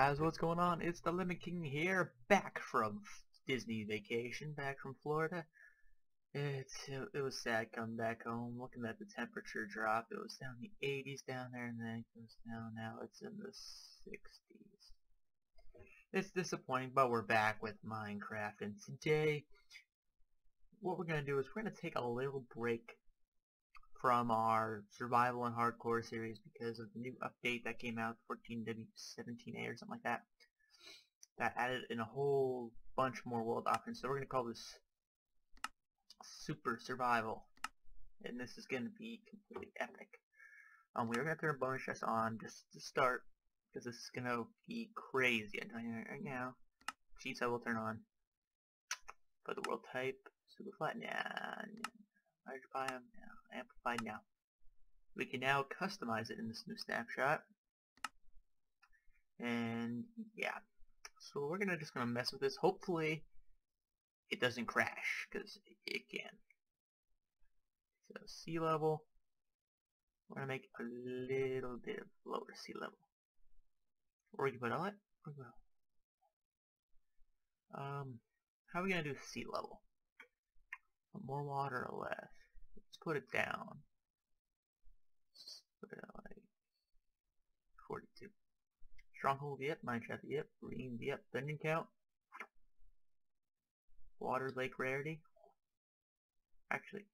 Guys, what's going on? It's the Lemon King here, back from Disney vacation, back from Florida. It's it, was sad coming back home, looking at the temperature drop. It was down in the 80s down there, and then it goes down. Now it's in the 60s. It's disappointing, but we're back with Minecraft, and today, what we're gonna do is we're gonna take a little break from our survival and hardcore series because of the new update that came out 14W17A or something like that that added in a whole bunch more world options so we're going to call this super survival and this is going to be completely epic um, we're going to turn bonus chests on just to start because this is going to be crazy I'm telling you right now cheats I will turn on for the world type super flat nah, large biome now amplified now. We can now customize it in this new snapshot. And yeah, so we're gonna just gonna mess with this. Hopefully, it doesn't crash because it can. So sea level, we're gonna make a little bit of lower sea level. Or we can put on it. Um, how are we gonna do sea level? More water or less? Put it down. put it like 42. Stronghold, yep. Mineshaft, yep. Green, yep. Dungeon count. Water lake rarity. Actually,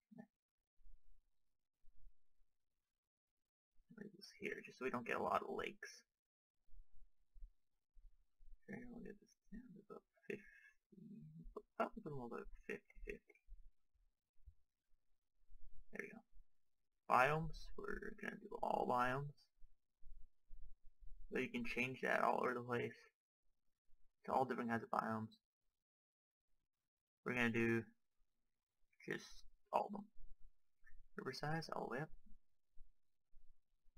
here, just so we don't get a lot of lakes. Okay, we'll get this down to about 50. Probably put them all about 50, 50. There we go. Biomes, we're to do all biomes. So you can change that all over the place to all different kinds of biomes. We're going to do just all of them. River size all the way up.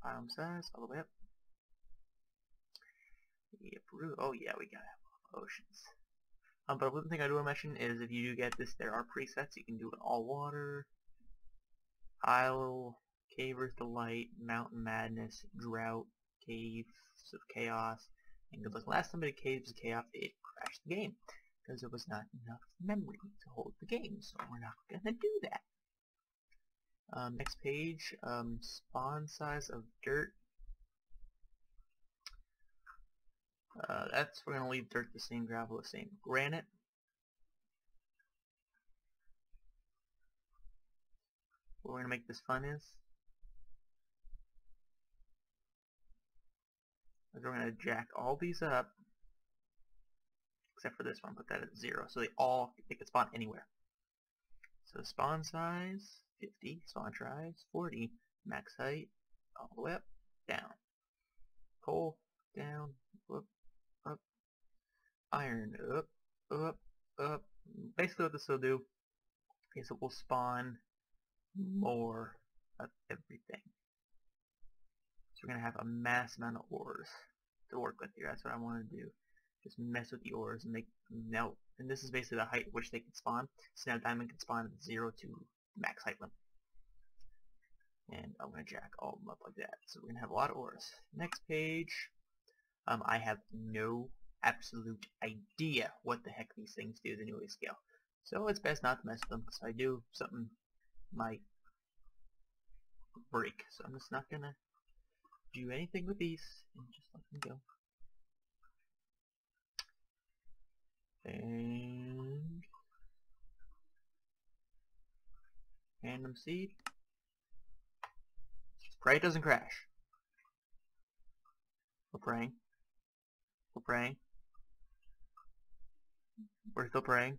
Biome size all the way up. Yep, oh yeah, we gotta have oceans. Um, but one thing I do want to mention is if you do get this, there are presets. You can do it all water, Isle, Caver's Delight, Mountain Madness, Drought, Caves of Chaos, and good luck. Last time I did Caves of Chaos, it crashed the game because there was not enough memory to hold the game, so we're not going to do that. Um, next page, um, spawn size of dirt. Uh, that's, we're going to leave dirt the same, gravel the same. Granite, what we're going to make this fun is. we're going to jack all these up, except for this one, put that at zero, so they all, they can spawn anywhere. So spawn size, 50, spawn size, 40, max height, all the way up, down. Coal, down, up, up, iron, up, up, up. Basically what this will do is it will spawn more of everything. So we're going to have a mass amount of ores to work with here. That's what I want to do. Just mess with the ores and make now. And this is basically the height at which they can spawn. So now diamond can spawn at 0 to max height limit. And I'm going to jack all of them up like that. So we're going to have a lot of ores. Next page. Um, I have no absolute idea what the heck these things do to newly scale. So it's best not to mess with them because if I do, something might break. So I'm just not gonna do anything with these and just let them go. And random seed. pray it doesn't crash. We're praying. We're praying. We're still praying.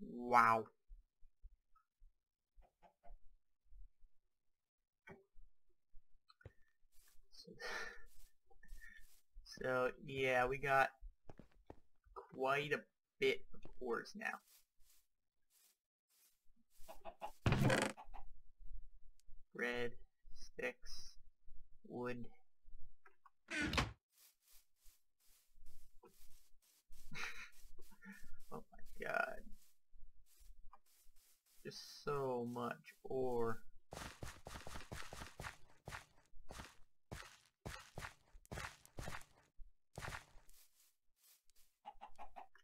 Wow. so yeah, we got quite a bit of ores now. Red, sticks, wood. oh my god. Just so much ore.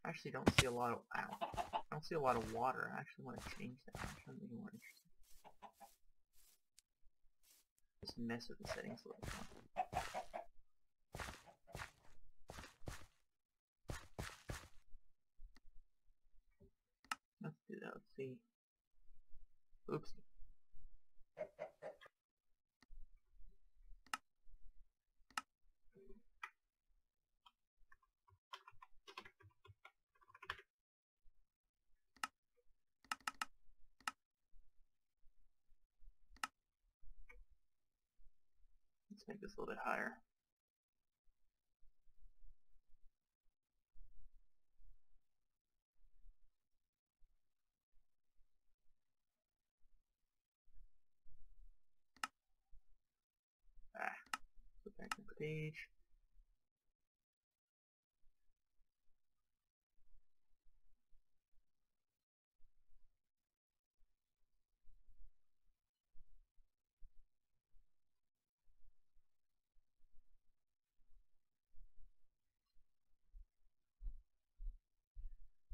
Actually don't see a lot of ow. I don't see a lot of water. I actually want to change that. I'm trying to more interesting. Just mess with the settings a little more. Let's do that. Let's see. Oops. Let's make this a little bit higher. Ah, go back to the page.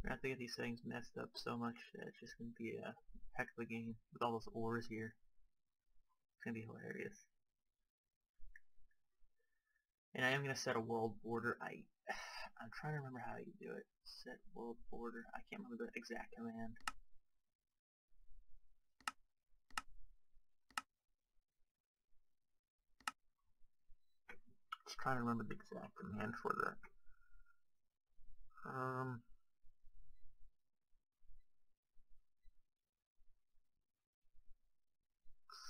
I have to get these settings messed up so much that it's just going to be a heck of a game with all those ores here. It's going to be hilarious. And I am going to set a world border. I, I'm trying to remember how you do it. Set world border. I can't remember the exact command. Just trying to remember the exact command for that. Um,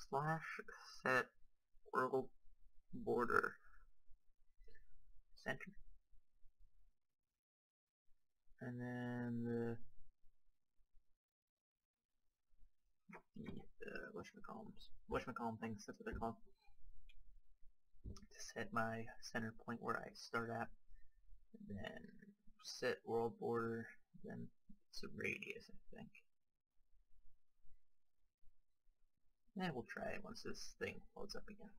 slash set world border center. And then the the whatchamacallums whatchamacallum things that's what they're called. To set my center point where I start at. And then set world border then it's a radius I think. And we'll try it once this thing loads up again.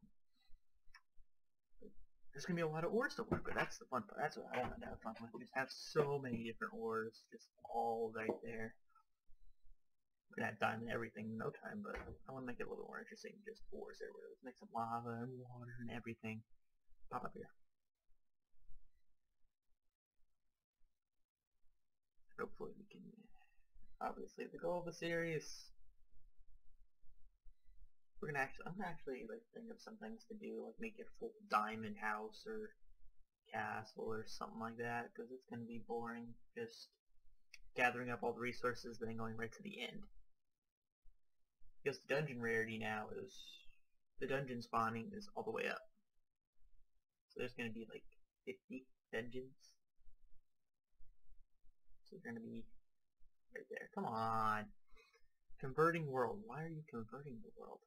There's gonna be a lot of ores to work with. That's the fun part. That's what I want to have fun with. Just have so many different ores, just all right there. We're gonna have diamond everything in no time, but I want to make it a little more interesting just ores everywhere. Let's make some lava and water and everything. Pop up here. Hopefully we can, obviously the goal of the series we're gonna actually, I'm gonna actually like think of some things to do, like make it full diamond house or castle or something like that, because it's gonna be boring just gathering up all the resources then going right to the end. Because the dungeon rarity now is, the dungeon spawning is all the way up. So there's gonna be like 50 dungeons. So they're gonna be right there. Come on! Converting world. Why are you converting the world?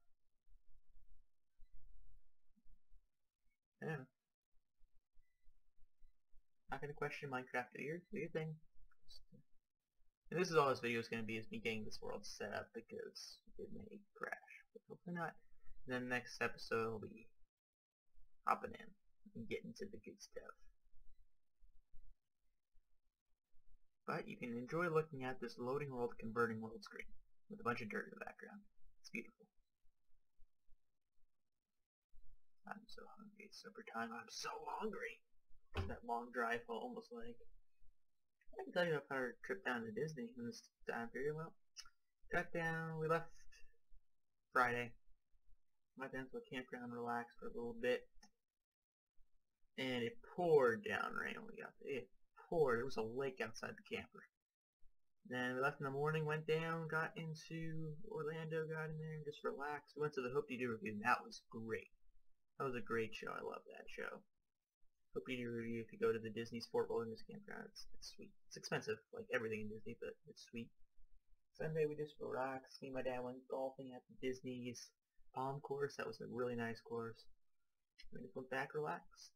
Yeah. Not gonna question Minecraft. Your, do your thing. And this is all this video is gonna be is me getting this world set up because it may crash. But hopefully not. And then the next episode will be hopping in and getting to the good stuff. But you can enjoy looking at this loading world converting world screen with a bunch of dirt in the background. It's beautiful. I'm so hungry. It's supper time. I'm so hungry. That long drive home was like... I can tell you about our trip down to Disney in this time period. Well, got down. We left Friday. Went down to a campground, relaxed for a little bit. And it poured down rain when we got there. It poured. It was a lake outside the camper. Then we left in the morning, went down, got into Orlando, got in there, and just relaxed. We went to the Hoop-Dee-Doo Revue, and that was great. That was a great show. I love that show. Hoop-Dee-Doo Revue if you go to the Disney's Fort Wilderness Campground. It's, it's sweet. It's expensive, like everything in Disney, but it's sweet. Sunday we just relaxed. Me and my dad went golfing at the Disney's Palm course. That was a really nice course. We just went back relaxed.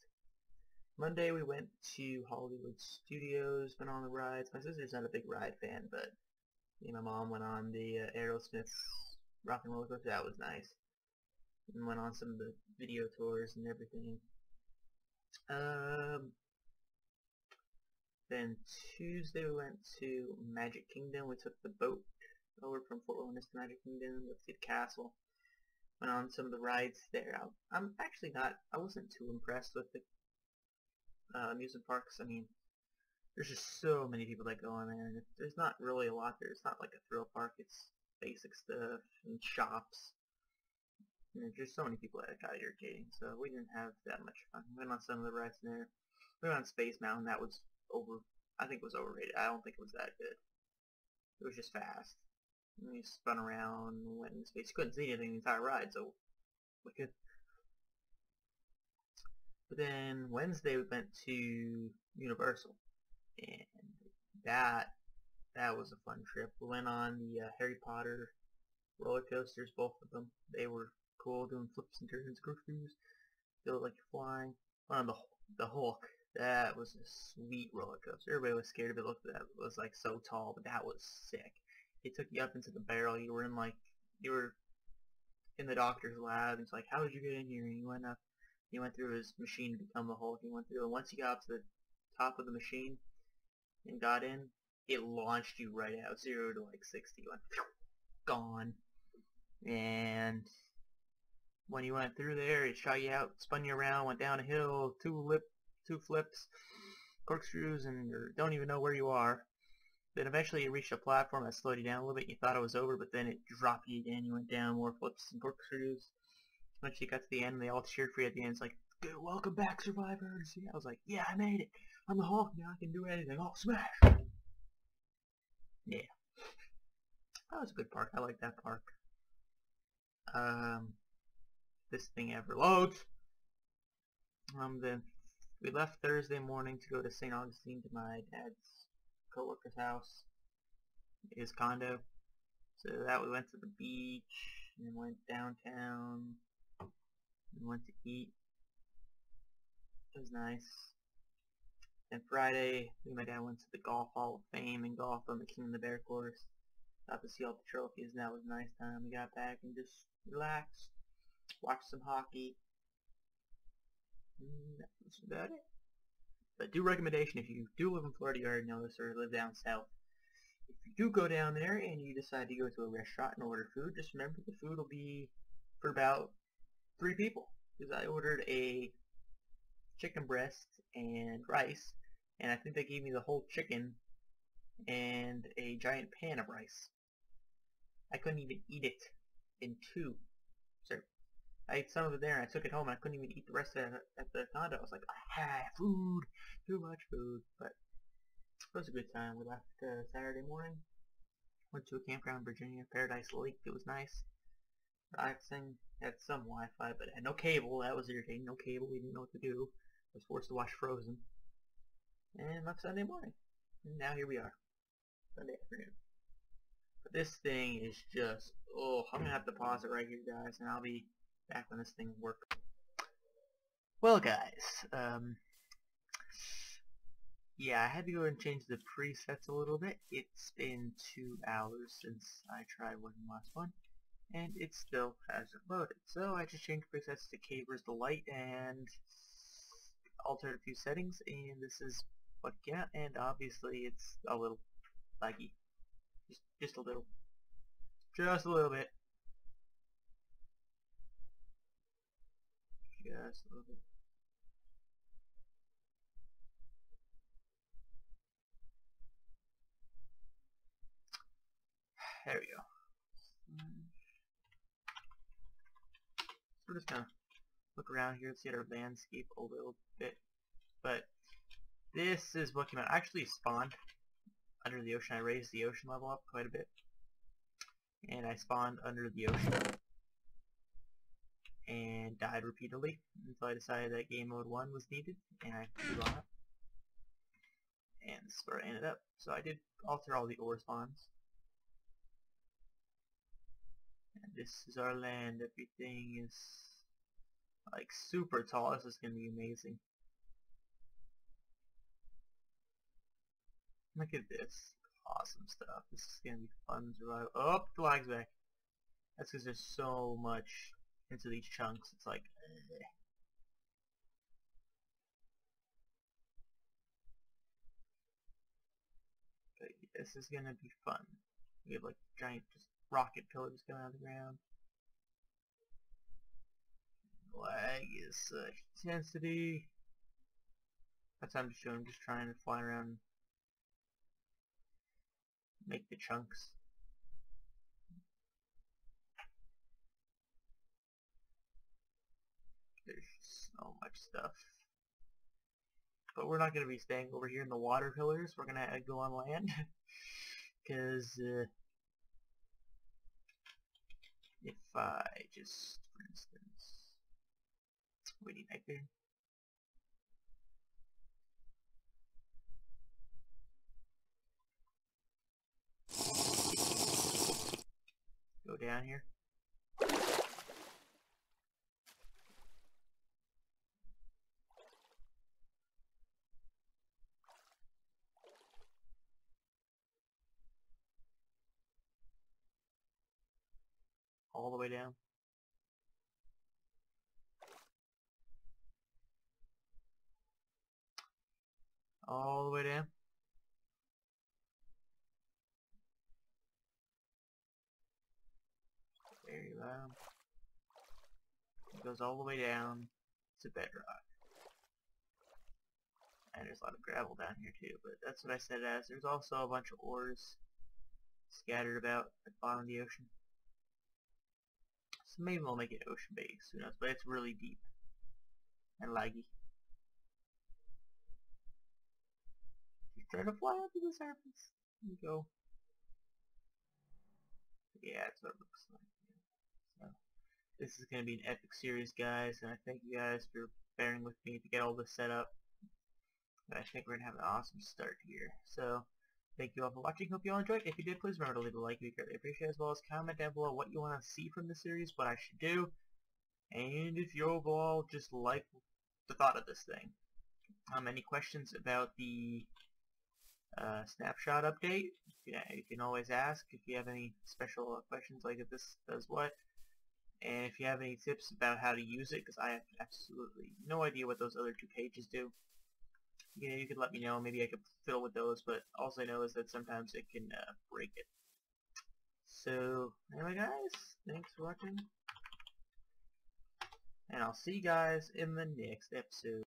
Monday we went to Hollywood Studios, went on the rides. My sister's not a big ride fan, but me and my mom went on the uh, Aerosmith's Rock and Roller Coaster. That was nice. And went on some of the video tours and everything. Um, then Tuesday we went to Magic Kingdom. We took the boat over from Fort Wilderness to Magic Kingdom. Went to the castle. Went on some of the rides there. I, I'm actually not. I wasn't too impressed with the uh, amusement parks. I mean, there's just so many people that go on there, and there's not really a lot there. It's not like a thrill park. It's basic stuff and shops. There's just so many people that got irritating, so we didn't have that much fun. We went on some of the rides there. We went on Space Mountain. That was over. I think it was overrated. I don't think it was that good. It was just fast. And we spun around, went in space. Couldn't see anything the entire ride, so we could but then Wednesday we went to Universal, and that that was a fun trip. We went on the uh, Harry Potter roller coasters, both of them. They were cool, doing flips and turns, corkscrews. Feel like you're flying. Went on the the Hulk. That was a sweet roller coaster. Everybody was scared of it. Looked that. Was like so tall, but that was sick. It took you up into the barrel. You were in like you were in the doctor's lab. And It's like, how did you get in here? And you went up he went through his machine to become the Hulk. He went through, and once he got up to the top of the machine and got in, it launched you right out, zero to like 60, went gone. And when you went through there, it shot you out, spun you around, went down a hill, two lip, two flips, corkscrews, and you don't even know where you are. Then eventually you reached a platform that slowed you down a little bit. You thought it was over, but then it dropped you again. You went down more flips and corkscrews Once you got to the end, they all cheered for you at the end. It's like, Good, welcome back, survivors. Yeah, I was like, yeah, I made it. I'm the Hulk now. I can do anything. Oh, smash! Yeah. That was a good park. I like that park. Um, this thing ever loads. Um, then we left Thursday morning to go to St. Augustine to my dad's co-worker's house, his condo. So that we went to the beach and went downtown and went to eat. It was nice. And Friday, me and my dad went to the Golf Hall of Fame and golf on the King of the Bear course. Got to see all the trophies, and that was a nice time. We got back and just relaxed, watched some hockey. Mm, that's about it. But do recommendation, if you do live in Florida, you already know this, or live down south. If you do go down there and you decide to go to a restaurant and order food, just remember the food will be for about three people because I ordered a chicken breast and rice and I think they gave me the whole chicken and a giant pan of rice. I couldn't even eat it in two. I ate some of it there and I took it home and I couldn't even eat the rest of it at the condo. I was like, I food, too much food, but it was a good time. We left uh, Saturday morning, went to a campground in Virginia, Paradise Lake. It was nice relaxing. Had some Wi-Fi, but had no cable. That was irritating. No cable. We didn't know what to do. I was forced to watch Frozen. And left Sunday morning. And now here we are. Sunday afternoon. But this thing is just, oh, I'm going to have to pause it right here, guys, and I'll be back when this thing works. Well, guys, um, yeah, I had to go and change the presets a little bit. It's been two hours since I tried one last one and it still hasn't loaded. So I just changed presets to Caver's Delight and altered a few settings, and this is what you get, and obviously it's a little laggy. Just, just a little. Just a little bit. A little bit. There we go. So we're just gonna look around here and see our landscape a little bit. But this is what came out. I actually spawned under the ocean. I raised the ocean level up quite a bit. And I spawned under the ocean. And died repeatedly until I decided that game mode 1 was needed and I moved on it. And this is where I ended up. So I did alter all the ore spawns. And this is our land. Everything is like super tall. This is going to be amazing. Look at this. Awesome stuff. This is going to be fun to survive. Oh, the lag's back. That's because there's so much into these chunks. It's like. Eh. But this is gonna be fun. We have like giant just rocket pillars coming out of the ground. Lag is such intensity. That's how I'm just doing, just trying to fly around make the chunks. There's so much stuff. But we're not going to be staying over here in the water pillars. We're going to go on land. Because uh, if I just, for instance, waiting right there. Go down here. All the way down. All the way down. Very low. It goes all the way down to bedrock. And there's a lot of gravel down here too, but that's what I said as. There's also a bunch of ores scattered about at the bottom of the ocean. Maybe we'll make it ocean base, who knows, but it's really deep and laggy. Just try to fly up to the surface. There you go. Yeah, that's what it looks like. So, this is going to be an epic series, guys, and I thank you guys for bearing with me to get all this set up. But I think we're going to have an awesome start here. So, Thank you all for watching. Hope you all enjoyed. If you did, please remember to leave a like. We greatly appreciate it, as well as comment down below what you want to see from the series, what I should do, and if you overall just like the thought of this thing. Um, any questions about the uh, snapshot update? Yeah, you can always ask if you have any special questions like if this does what. And if you have any tips about how to use it, because I have absolutely no idea what those other two pages do you know, you could let me know. Maybe I could fiddle with those, but all I know is that sometimes it can uh, break it. So, anyway guys, thanks for watching. And I'll see you guys in the next episode.